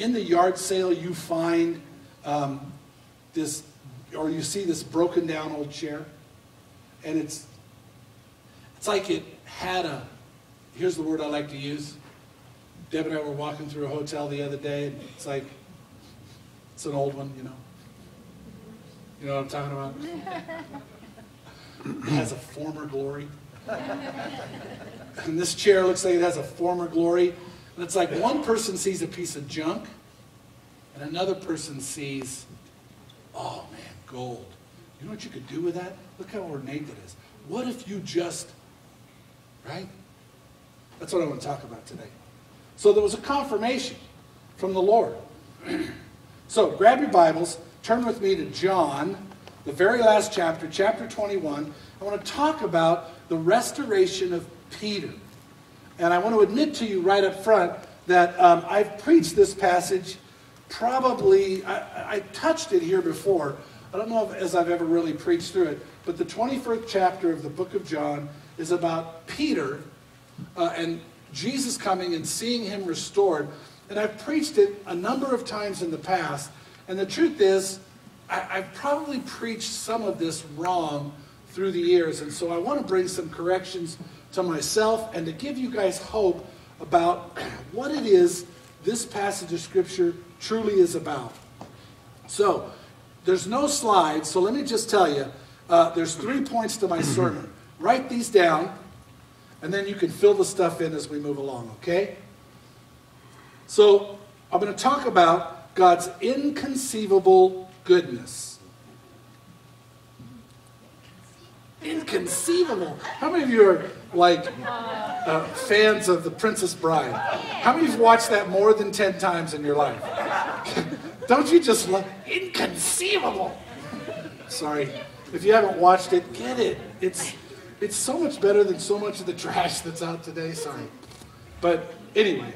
in the yard sale you find um, this, or you see this broken down old chair, and it's, it's like it had a, here's the word I like to use. Deb and I were walking through a hotel the other day, and it's like, it's an old one, you know. You know what I'm talking about? It has a former glory. And this chair looks like it has a former glory. It's like one person sees a piece of junk, and another person sees, oh man, gold. You know what you could do with that? Look how ornate that is. What if you just, right? That's what I want to talk about today. So there was a confirmation from the Lord. so grab your Bibles, turn with me to John, the very last chapter, chapter 21. I want to talk about the restoration of Peter. And I want to admit to you right up front that um, I've preached this passage probably, I, I, touched it here before. I don't know if, as I've ever really preached through it, but the 21st chapter of the book of John is about Peter uh, and Jesus coming and seeing him restored. And I've preached it a number of times in the past. And the truth is, I, I've probably preached some of this wrong through the years. And so I want to bring some corrections to myself and to give you guys hope about what it is this passage of Scripture truly is about. So, there's no slides, so let me just tell you uh, there's three points to my sermon. Write these down, and then you can fill the stuff in as we move along, okay? So, I'm going to talk about God's inconceivable goodness. Inconceivable. How many of you are like uh, fans of The Princess Bride? How many of you have watched that more than 10 times in your life? Don't you just love inconceivable? Sorry. If you haven't watched it, get it. It's it's so much better than so much of the trash that's out today. Sorry. But anyway,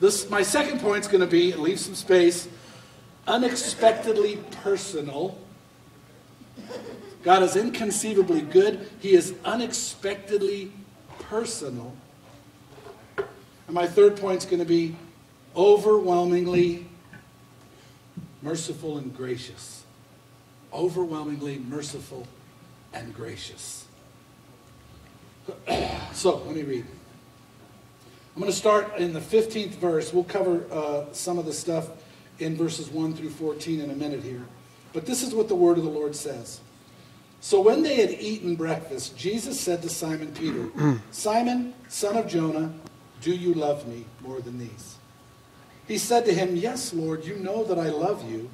this my second point is going to be leave some space. Unexpectedly personal. God is inconceivably good. He is unexpectedly personal. And my third point is going to be overwhelmingly merciful and gracious. Overwhelmingly merciful and gracious. so, let me read. I'm going to start in the 15th verse. We'll cover uh, some of the stuff in verses 1 through 14 in a minute here. But this is what the word of the Lord says. So when they had eaten breakfast, Jesus said to Simon Peter, Simon, son of Jonah, do you love me more than these? He said to him, Yes, Lord, you know that I love you.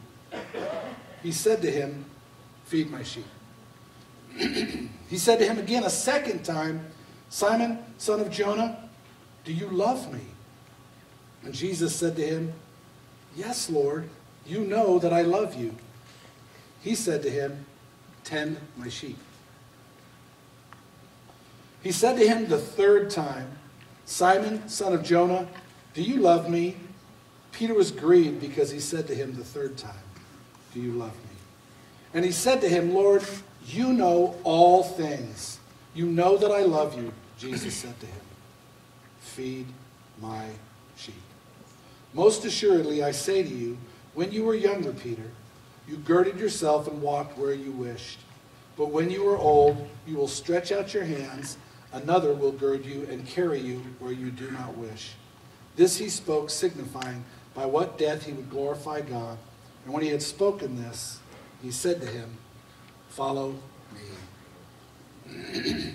He said to him, Feed my sheep. he said to him again a second time, Simon, son of Jonah, do you love me? And Jesus said to him, Yes, Lord, you know that I love you. He said to him, Tend my sheep. He said to him the third time, Simon, son of Jonah, do you love me? Peter was grieved because he said to him the third time, Do you love me? And he said to him, Lord, you know all things. You know that I love you, Jesus said to him. Feed my sheep. Most assuredly, I say to you, when you were younger, Peter, you girded yourself and walked where you wished. But when you are old, you will stretch out your hands, another will gird you and carry you where you do not wish. This he spoke, signifying by what death he would glorify God. And when he had spoken this, he said to him, Follow me.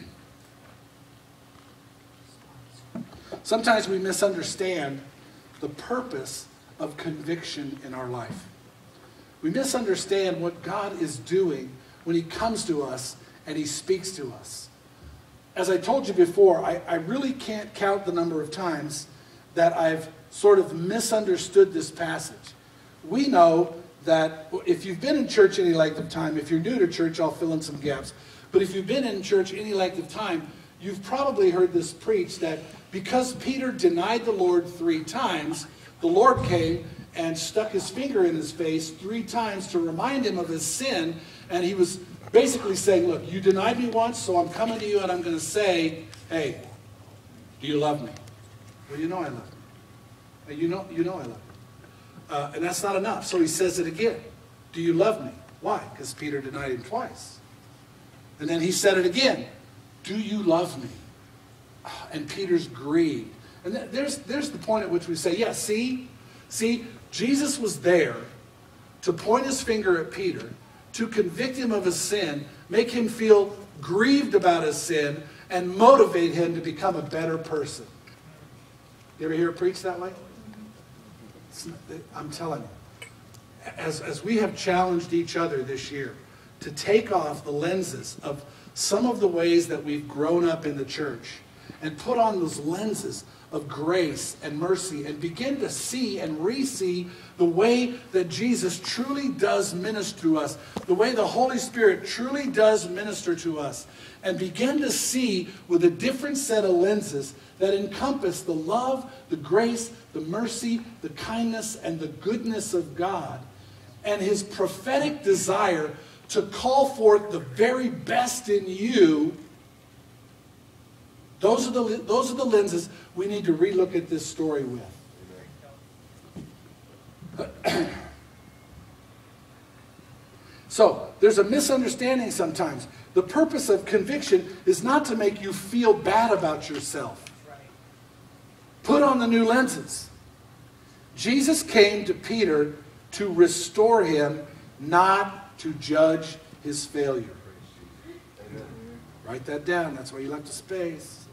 Sometimes we misunderstand the purpose of conviction in our life. We misunderstand what God is doing when He comes to us and He speaks to us. As I told you before, I, I really can't count the number of times that I've sort of misunderstood this passage. We know that if you've been in church any length of time, if you're new to church, I'll fill in some gaps. But if you've been in church any length of time, you've probably heard this preached that because Peter denied the Lord three times, the Lord came and stuck his finger in his face three times to remind him of his sin. And he was basically saying, Look, you denied me once, so I'm coming to you and I'm going to say, Hey, do you love me? Well, you know I love you. You know, you know I love you. Uh, and that's not enough. So he says it again. Do you love me? Why? Because Peter denied him twice. And then he said it again. Do you love me? And Peter's grieved. And there's, there's the point at which we say, yeah, see? See, Jesus was there to point his finger at Peter, to convict him of his sin, make him feel grieved about his sin, and motivate him to become a better person. You ever hear it preached that way? I'm telling you. As, as we have challenged each other this year to take off the lenses of some of the ways that we've grown up in the church and put on those lenses of grace and mercy and begin to see and re-see the way that Jesus truly does minister to us, the way the Holy Spirit truly does minister to us, and begin to see with a different set of lenses that encompass the love, the grace, the mercy, the kindness, and the goodness of God, and his prophetic desire to call forth the very best in you those are the, those are the lenses we need to relook at this story with. so, there's a misunderstanding sometimes. The purpose of conviction is not to make you feel bad about yourself. Put on the new lenses. Jesus came to Peter to restore him, not to judge his failure. Write that down. That's why you left a space.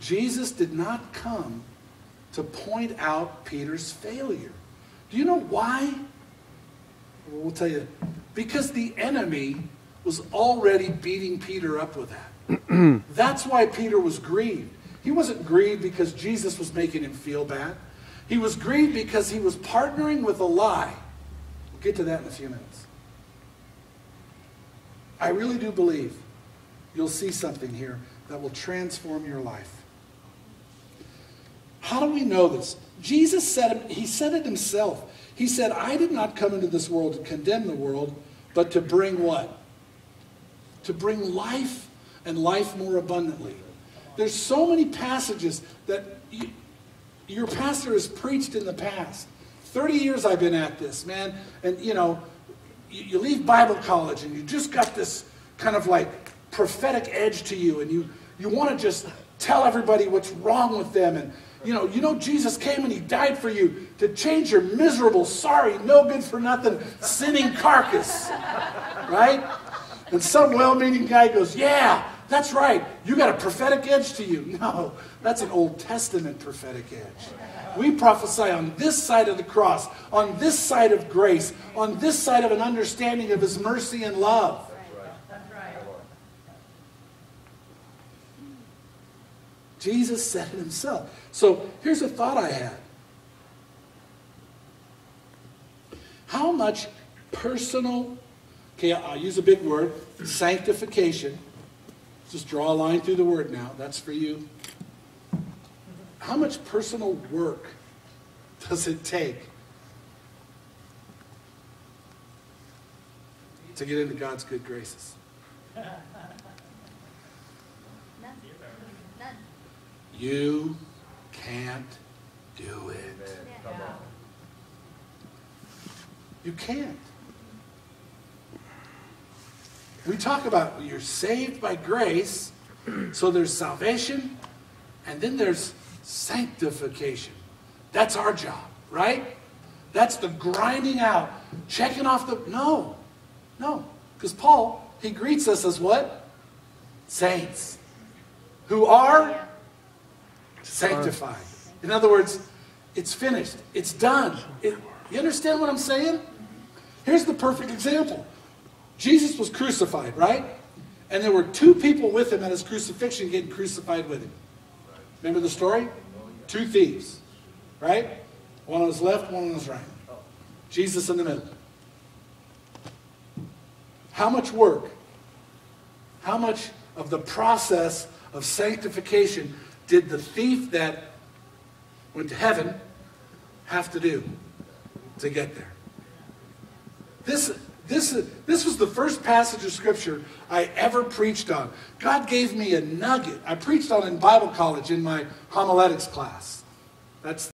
Jesus did not come to point out Peter's failure. Do you know why? We'll tell you. Because the enemy was already beating Peter up with that. That's why Peter was grieved. He wasn't grieved because Jesus was making him feel bad. He was grieved because he was partnering with a lie. We'll get to that in a few minutes. I really do believe you'll see something here that will transform your life. How do we know this? Jesus said it, he said it himself. He said, I did not come into this world to condemn the world, but to bring what? To bring life and life more abundantly. There's so many passages that you, your pastor has preached in the past. 30 years I've been at this, man. And you know, you, you leave Bible college and you just got this kind of like prophetic edge to you and you, you want to just tell everybody what's wrong with them and you know, you know Jesus came and he died for you to change your miserable, sorry, no good for nothing, sinning carcass. Right? And some well-meaning guy goes, yeah, that's right. You got a prophetic edge to you. No, that's an Old Testament prophetic edge. We prophesy on this side of the cross, on this side of grace, on this side of an understanding of his mercy and love. Jesus said it himself. So here's a thought I had. How much personal, okay, I'll use a big word, sanctification. Just draw a line through the word now. That's for you. How much personal work does it take to get into God's good graces? You can't do it. You can't. We talk about you're saved by grace, so there's salvation, and then there's sanctification. That's our job, right? That's the grinding out, checking off the. No, no. Because Paul, he greets us as what? Saints. Who are sanctified. In other words, it's finished. It's done. It, you understand what I'm saying? Here's the perfect example. Jesus was crucified, right? And there were two people with him at his crucifixion getting crucified with him. Remember the story? Two thieves, right? One on his left, one on his right. Jesus in the middle. How much work, how much of the process of sanctification did the thief that went to heaven have to do to get there? This, this, this was the first passage of Scripture I ever preached on. God gave me a nugget. I preached on in Bible college in my homiletics class. That's